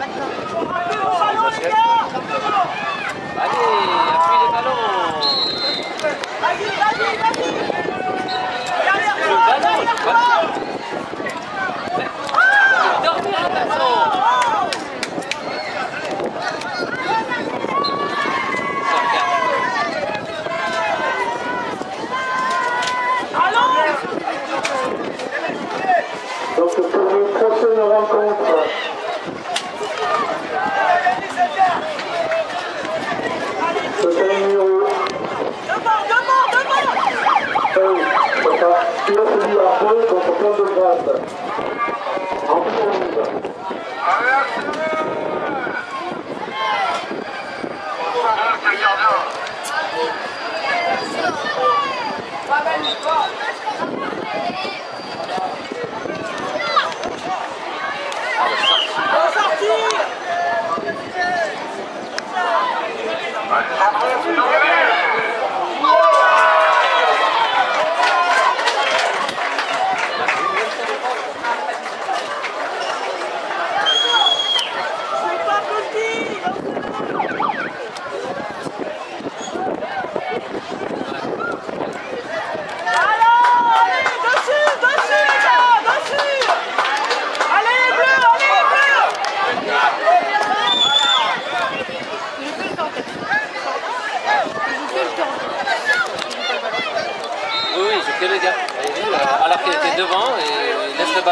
Allez, appuie les ballons. Vas-y, vas-y, vas-y. Derrière, derrière. recebi o apoio do Capitão do Costa.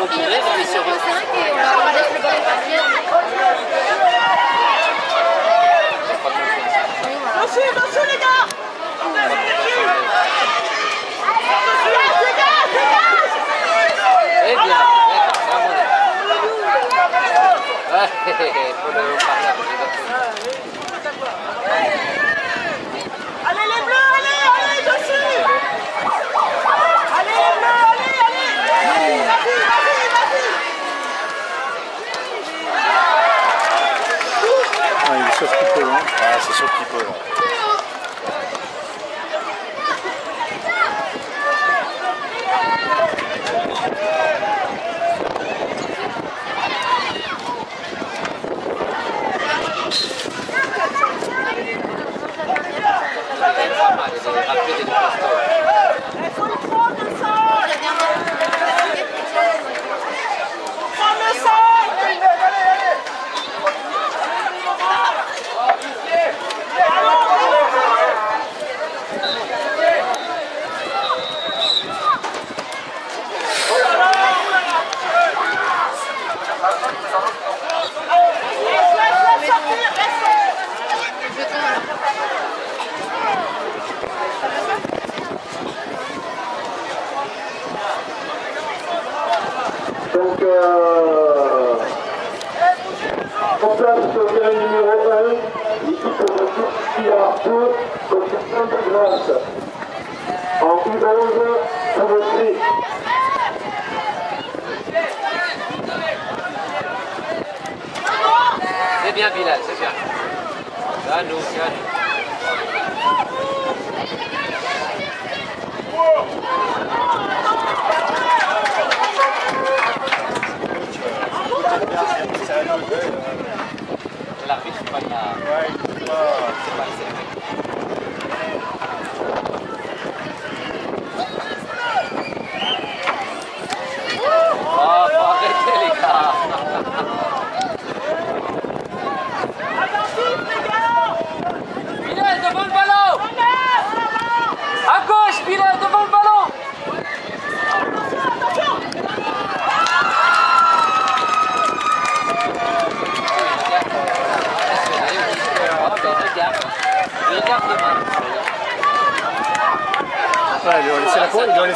l'eau qui baisse, sur... открытый простор. en U11, Savotri. C'est bien c'est bien. C'est à c'est pas... C'est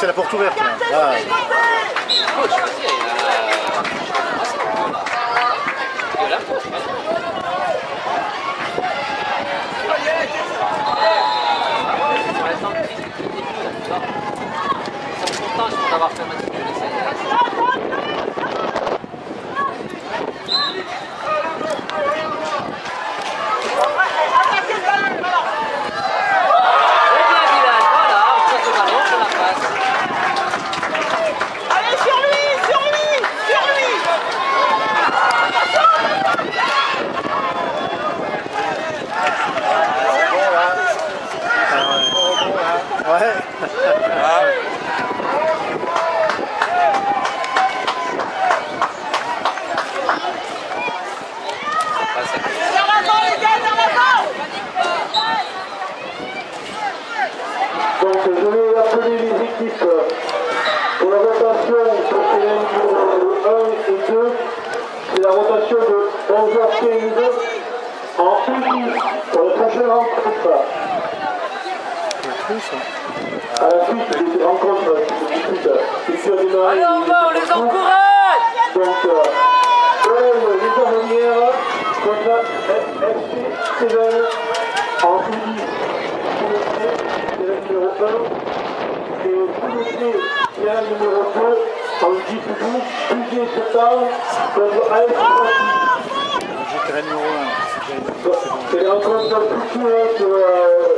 laisser la porte, la ouverte. là. Ah, Coach, vas-y, euh, moi, c'est plutôt là. Parce que là, faut que tu fasses- Pour l'instant, le triste, c'est le début, là, tu vois. Ils sont contents, ils vont d'avoir fait un match nul, ça y est. Attaquez le ballon, voilà Très bien, Bilal, voilà, on pose le ballon, on la passe. Allez, sur lui, sur lui, sur lui ouais. Ah, c'est- Vers l'avant, les gars, vers l'avant Donc je vais les équipes pour la rotation pour ces numéros 1 et 2. C'est la rotation de 11h15 en U10 pour la prochaine rencontre. À la suite des rencontres qui se. Allez, on va, on les encourage Donc, euh, les Avenières contre FC Seven en U10. C'est le numéro 1. Et la numéro 2 en U10 toujours. Budget septembre contre AS terrain numéro 1. C'est les rencontres futures sur euh,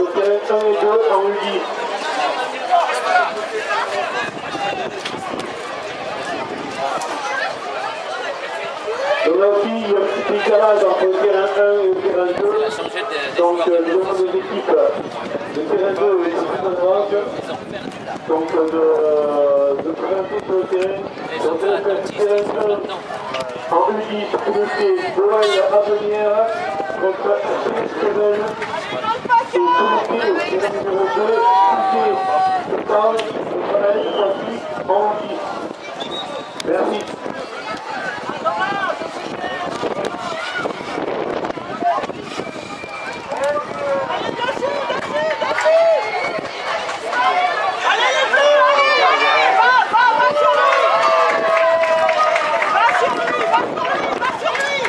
le terrain 1 et 2 en U10. Donc là aussi, il y a un petit décalage entre le terrain 1 et le terrain 2. Il a changé de- des Donc, euh, de les autres défense. équipes, le terrain 2 est sur le donc euh, de, de grimper sur le terrain, Ils sur ont le fait terrain, attentif, ils sont terrain 1, là-dedans. en U10, Toulouse, Boël, Avenir, contre Steven, et Toulouse, c'est le numéro 2, Toulouse, Septembre, contre AS Francis, en U10. Merci. Allez, dessus, dessus, dessus Allez, les bleus, allez Va, va, va sur lui Va sur lui, va sur lui, va sur lui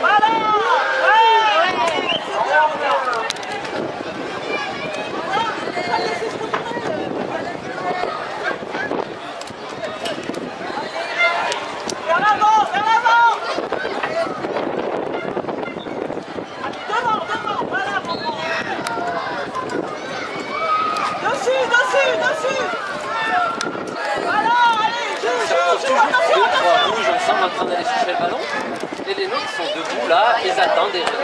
Voilà Ouais Vers l'avant, vers l'avant Devant, devant, voilà, bon, bon. Dessus, dessus, dessus Voilà, allez, joue, joue, joue, attention, Deux, attention trois rouges ensemble en train Et les nôtres sont debout là, ils attendent et Personne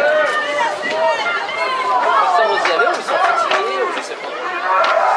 n'ose y aller, ou ils sont fatigués, ou je sais pas.